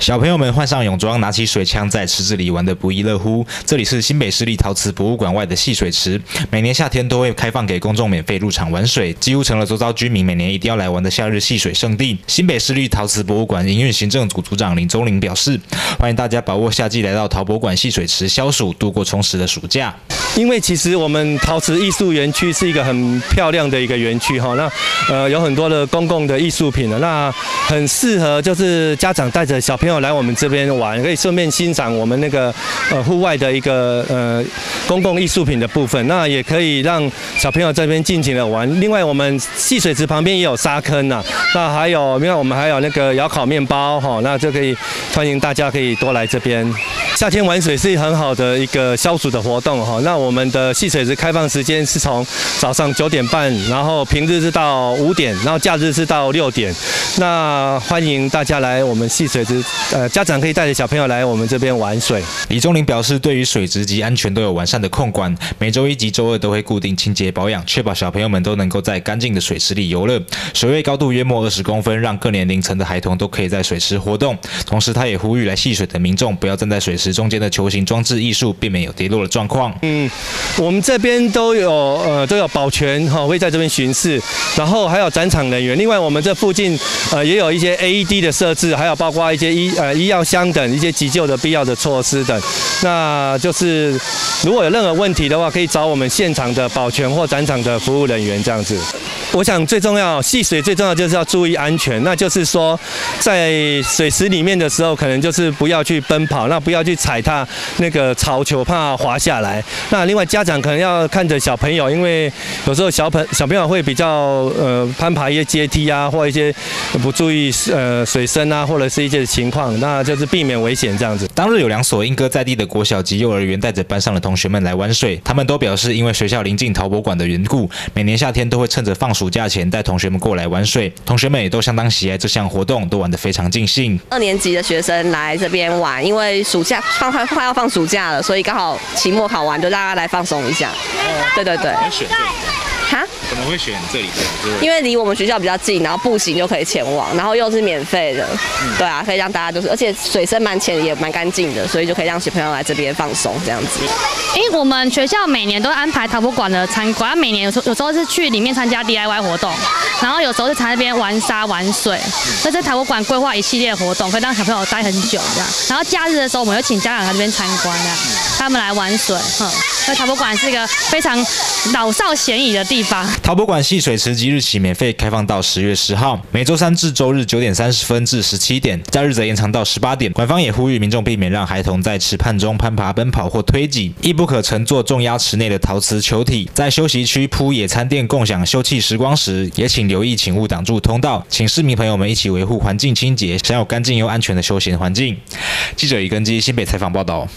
小朋友们换上泳装，拿起水枪，在池子里玩得不亦乐乎。这里是新北市立陶瓷博物馆外的戏水池，每年夏天都会开放给公众免费入场玩水，几乎成了周遭居民每年一定要来玩的夏日戏水圣地。新北市立陶瓷博物馆营运行政组组长林宗林表示，欢迎大家把握夏季来到陶博馆戏水池消暑，度过充实的暑假。因为其实我们陶瓷艺术园区是一个很漂亮的一个园区哈，那呃有很多的公共的艺术品的，那很适合就是家长带着小朋友来我们这边玩，可以顺便欣赏我们那个呃户外的一个呃公共艺术品的部分，那也可以让小朋友这边尽情的玩。另外我们戏水池旁边也有沙坑呐，那还有另外我们还有那个窑烤面包哈，那就可以欢迎大家可以多来这边。夏天玩水是很好的一个消暑的活动哈，那我们的戏水池开放时间是从早上九点半，然后平日是到五点，然后假日是到六点。那欢迎大家来我们戏水池，呃，家长可以带着小朋友来我们这边玩水。李宗林表示，对于水质及安全都有完善的控管，每周一及周二都会固定清洁保养，确保小朋友们都能够在干净的水池里游乐。水位高度约莫二十公分，让各年龄层的孩童都可以在水池活动。同时，他也呼吁来戏水的民众不要站在水池。中间的球形装置艺术，避免有跌落的状况。嗯，我们这边都有呃都有保全哈，会在这边巡视，然后还有展场人员。另外，我们这附近呃也有一些 AED 的设置，还有包括一些医呃医药箱等一些急救的必要的措施等。那就是如果有任何问题的话，可以找我们现场的保全或展场的服务人员这样子。我想最重要，戏水最重要就是要注意安全。那就是说，在水池里面的时候，可能就是不要去奔跑，那不要去踩踏那个草球，怕滑下来。那另外家长可能要看着小朋友，因为有时候小朋小朋友会比较呃攀爬一些阶梯啊，或一些不注意呃水深啊，或者是一些情况，那就是避免危险这样子。当日有两所英歌在地的国小及幼儿园带着班上的同学们来玩水，他们都表示，因为学校临近陶博馆的缘故，每年夏天都会趁着放暑假前带同学们过来玩水，同学们也都相当喜爱这项活动，都玩得非常尽兴。二年级的学生来这边玩，因为暑假放快快要放暑假了，所以刚好期末考完，就大家来放松一下。对对对。哈？怎么会选这里？因为离我们学校比较近，然后步行就可以前往，然后又是免费的。对啊，可以让大家就是，而且水深蛮浅，也蛮干净的，所以就可以让小朋友来这边放松这样子。因为我们学校每年都安排陶博馆的参观，每年有时候有时候是去里面参加 DIY 活动，然后有时候是在那边玩沙玩水。那在陶博馆规划一系列活动，可以让小朋友待很久这样。然后假日的时候，我们会请家长来这边参观啊，他们来玩水。哼，那陶博馆是一个非常老少咸宜的地方。陶博馆戏水池即日起免费开放到十月十号，每周三至周日九点三十分至十七点，假日则延长到十八点。馆方也呼吁民众避免让孩童在池畔中攀爬、奔跑或推挤，亦不可乘坐重压池内的陶瓷球体。在休息区铺野餐垫共享休憩时光时，也请留意，请勿挡住通道，请市民朋友们一起维护环境清洁，享有干净又安全的休闲环境。记者李根基新北采访报道。